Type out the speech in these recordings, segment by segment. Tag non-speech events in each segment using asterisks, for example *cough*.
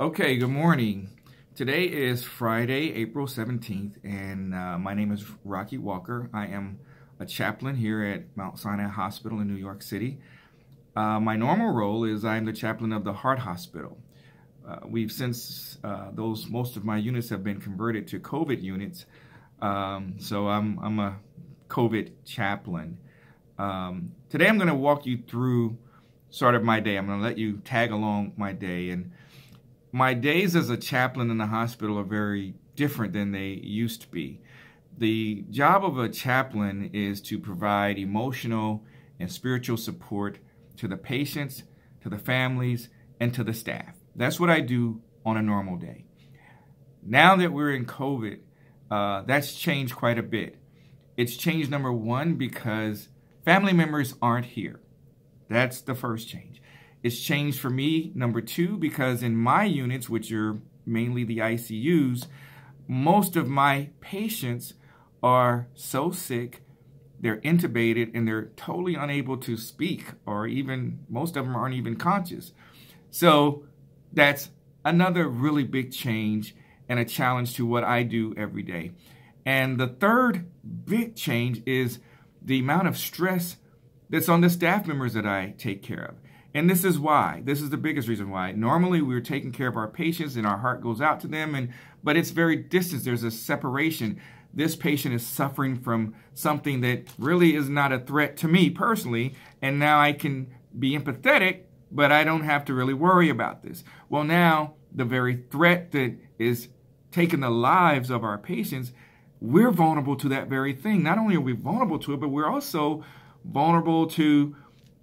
Okay, good morning. Today is Friday, April 17th, and uh, my name is Rocky Walker. I am a chaplain here at Mount Sinai Hospital in New York City. Uh, my normal role is I'm the chaplain of the Heart Hospital. Uh, we've since uh, those most of my units have been converted to COVID units, um, so I'm I'm a COVID chaplain. Um, today I'm going to walk you through sort of my day. I'm going to let you tag along my day and my days as a chaplain in the hospital are very different than they used to be. The job of a chaplain is to provide emotional and spiritual support to the patients, to the families, and to the staff. That's what I do on a normal day. Now that we're in COVID, uh, that's changed quite a bit. It's changed, number one, because family members aren't here. That's the first change. It's changed for me, number two, because in my units, which are mainly the ICUs, most of my patients are so sick, they're intubated, and they're totally unable to speak, or even most of them aren't even conscious. So that's another really big change and a challenge to what I do every day. And the third big change is the amount of stress that's on the staff members that I take care of. And this is why. This is the biggest reason why. Normally we're taking care of our patients and our heart goes out to them and but it's very distant. There's a separation. This patient is suffering from something that really is not a threat to me personally, and now I can be empathetic, but I don't have to really worry about this. Well, now the very threat that is taking the lives of our patients, we're vulnerable to that very thing. Not only are we vulnerable to it, but we're also vulnerable to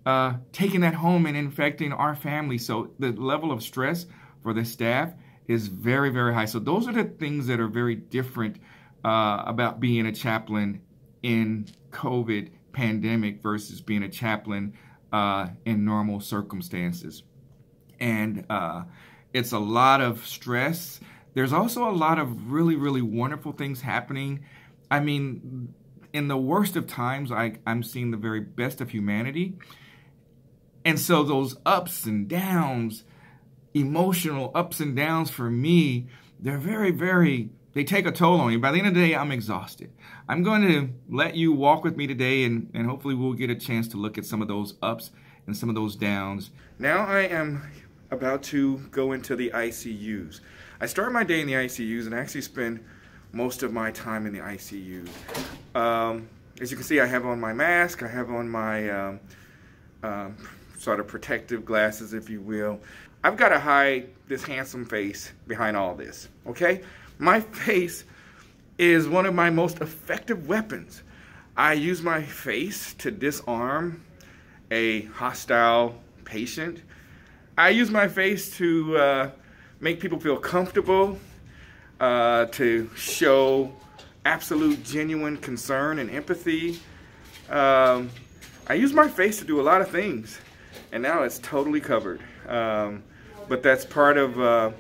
uh, taking that home and infecting our family. So the level of stress for the staff is very, very high. So those are the things that are very different uh, about being a chaplain in COVID pandemic versus being a chaplain uh, in normal circumstances. And uh, it's a lot of stress. There's also a lot of really, really wonderful things happening. I mean, in the worst of times, I, I'm seeing the very best of humanity. And so those ups and downs, emotional ups and downs for me, they're very, very, they take a toll on me. By the end of the day, I'm exhausted. I'm going to let you walk with me today and, and hopefully we'll get a chance to look at some of those ups and some of those downs. Now I am about to go into the ICUs. I start my day in the ICUs and I actually spend most of my time in the ICU. Um, as you can see, I have on my mask, I have on my um, um, sort of protective glasses, if you will. I've got to hide this handsome face behind all this, okay? My face is one of my most effective weapons. I use my face to disarm a hostile patient. I use my face to uh, make people feel comfortable, uh, to show absolute genuine concern and empathy. Um, I use my face to do a lot of things and now it's totally covered. Um, but that's part of uh,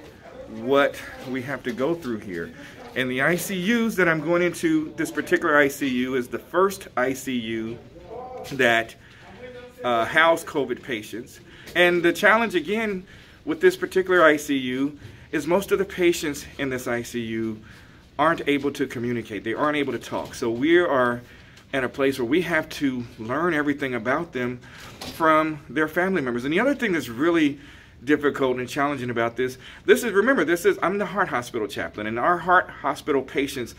what we have to go through here. And the ICUs that I'm going into, this particular ICU is the first ICU that uh, house COVID patients. And the challenge again with this particular ICU is most of the patients in this ICU aren't able to communicate. They aren't able to talk. So we are at a place where we have to learn everything about them from their family members. And the other thing that's really difficult and challenging about this, this is, remember, this is, I'm the heart hospital chaplain, and our heart hospital patients,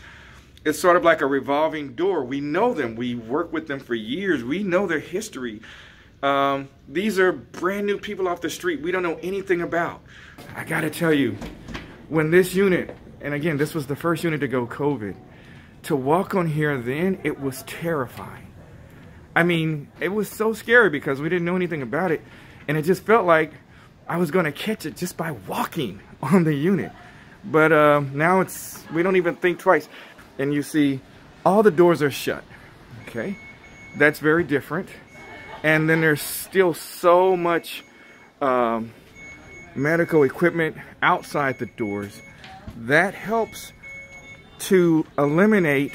it's sort of like a revolving door. We know them, we work with them for years, we know their history. Um, these are brand new people off the street we don't know anything about. I gotta tell you, when this unit, and again, this was the first unit to go COVID, to walk on here then, it was terrifying. I mean, it was so scary because we didn't know anything about it. And it just felt like I was going to catch it just by walking *laughs* on the unit. But uh, now it's, we don't even think twice. And you see, all the doors are shut. Okay? That's very different. And then there's still so much um, medical equipment outside the doors. That helps to eliminate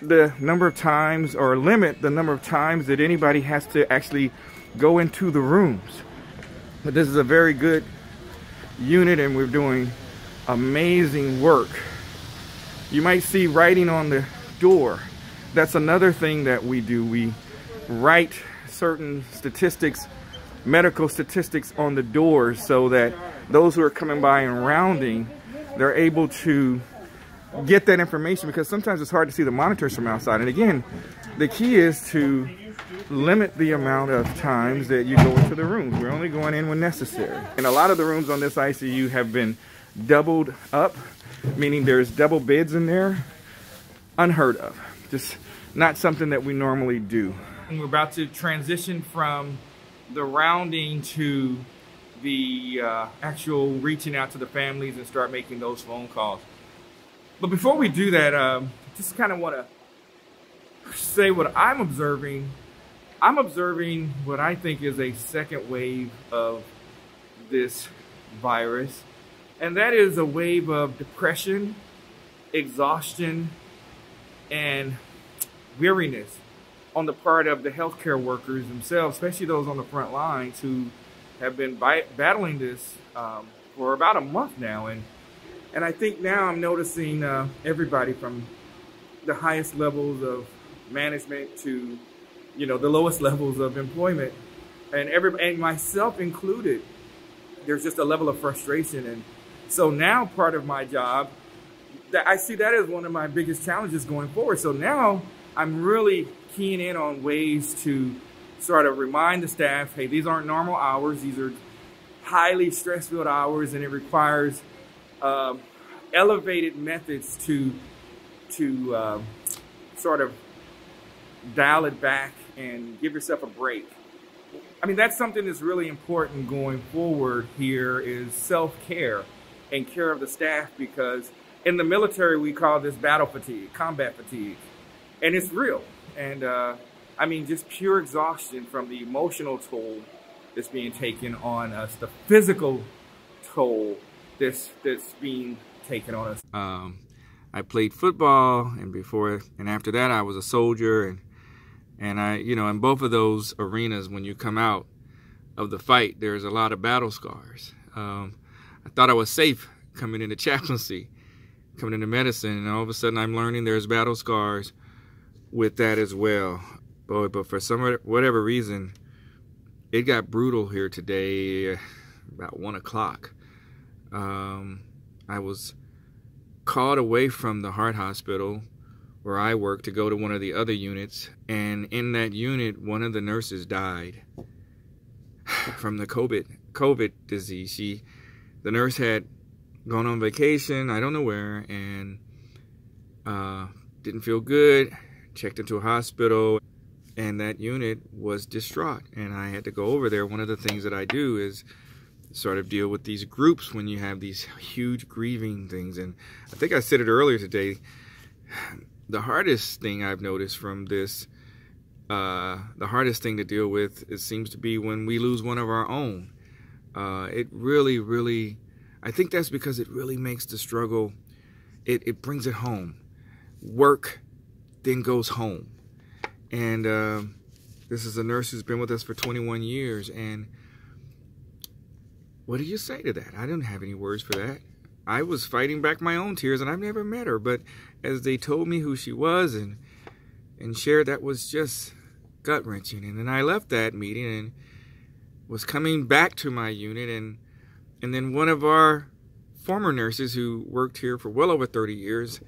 the number of times or limit the number of times that anybody has to actually go into the rooms. But this is a very good unit and we're doing amazing work. You might see writing on the door. That's another thing that we do. We write certain statistics, medical statistics on the doors so that those who are coming by and rounding, they're able to get that information because sometimes it's hard to see the monitors from outside. And again, the key is to limit the amount of times that you go into the rooms. We're only going in when necessary. And a lot of the rooms on this ICU have been doubled up, meaning there's double beds in there. Unheard of. Just not something that we normally do. And we're about to transition from the rounding to the uh, actual reaching out to the families and start making those phone calls. But before we do that, um, just kind of want to say what I'm observing. I'm observing what I think is a second wave of this virus, and that is a wave of depression, exhaustion, and weariness on the part of the healthcare workers themselves, especially those on the front lines who have been battling this um, for about a month now. And and I think now I'm noticing uh, everybody from the highest levels of management to, you know, the lowest *laughs* levels of employment, and every and myself included. There's just a level of frustration, and so now part of my job, that I see that as one of my biggest challenges going forward. So now I'm really keying in on ways to sort of remind the staff, hey, these aren't normal hours. These are highly stress-filled hours, and it requires um, elevated methods to to um, sort of dial it back and give yourself a break. I mean, that's something that's really important going forward here is self-care and care of the staff because in the military we call this battle fatigue, combat fatigue, and it's real. And uh, I mean, just pure exhaustion from the emotional toll that's being taken on us, the physical toll that's that's being taken on us. Um, I played football, and before and after that, I was a soldier, and and I, you know, in both of those arenas, when you come out of the fight, there's a lot of battle scars. Um, I thought I was safe coming into chaplaincy, coming into medicine, and all of a sudden, I'm learning there's battle scars with that as well. Boy, but for some whatever reason, it got brutal here today, about one o'clock. Um, I was called away from the heart hospital where I work to go to one of the other units. And in that unit, one of the nurses died from the COVID COVID disease. She, the nurse had gone on vacation, I don't know where, and uh, didn't feel good. Checked into a hospital, and that unit was distraught. And I had to go over there. One of the things that I do is sort of deal with these groups when you have these huge grieving things. And I think I said it earlier today. The hardest thing I've noticed from this, uh, the hardest thing to deal with, it seems to be when we lose one of our own. Uh, it really, really, I think that's because it really makes the struggle, it, it brings it home. Work then goes home. And uh, this is a nurse who's been with us for 21 years. And what do you say to that? I didn't have any words for that. I was fighting back my own tears, and I've never met her. But as they told me who she was and and shared, that was just gut wrenching. And then I left that meeting and was coming back to my unit, and and then one of our former nurses who worked here for well over 30 years,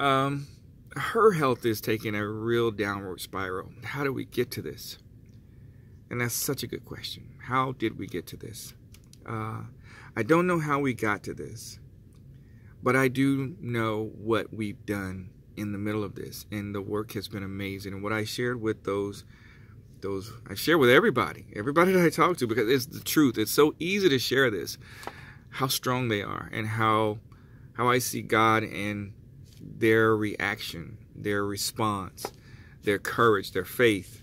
um, her health is taking a real downward spiral. How do we get to this? And that's such a good question. How did we get to this? Uh, I don't know how we got to this, but I do know what we've done in the middle of this, and the work has been amazing. And what I shared with those, those I share with everybody, everybody *laughs* that I talk to, because it's the truth. It's so easy to share this, how strong they are, and how how I see God and their reaction, their response, their courage, their faith,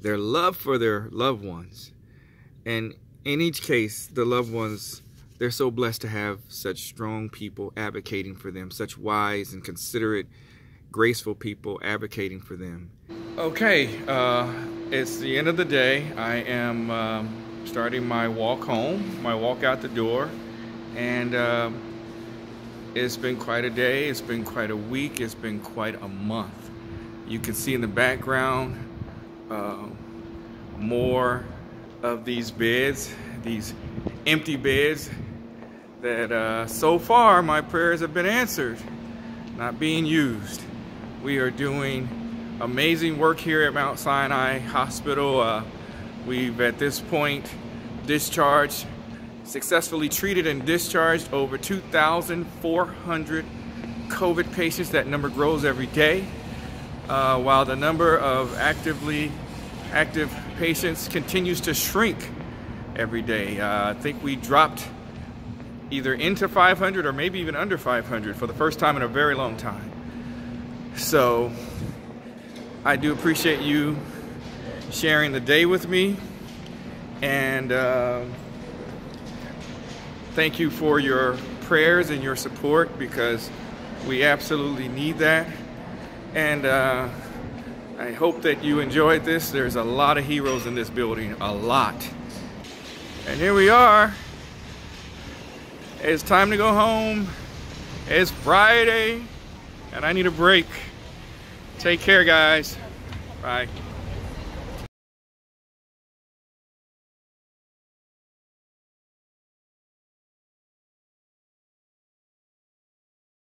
their love for their loved ones, and in each case, the loved ones, they're so blessed to have such strong people advocating for them, such wise and considerate, graceful people advocating for them. Okay, uh, it's the end of the day. I am um, starting my walk home, my walk out the door. And um, it's been quite a day, it's been quite a week, it's been quite a month. You can see in the background uh, more of these beds, these empty beds that uh, so far my prayers have been answered, not being used. We are doing amazing work here at Mount Sinai Hospital. Uh, we've at this point discharged, successfully treated and discharged over 2,400 COVID patients. That number grows every day. Uh, while the number of actively active patients continues to shrink every day. Uh, I think we dropped either into 500 or maybe even under 500 for the first time in a very long time. So I do appreciate you sharing the day with me and uh, thank you for your prayers and your support because we absolutely need that. And uh, I hope that you enjoyed this. There's a lot of heroes in this building, a lot. And here we are. It's time to go home. It's Friday, and I need a break. Take care, guys. Bye.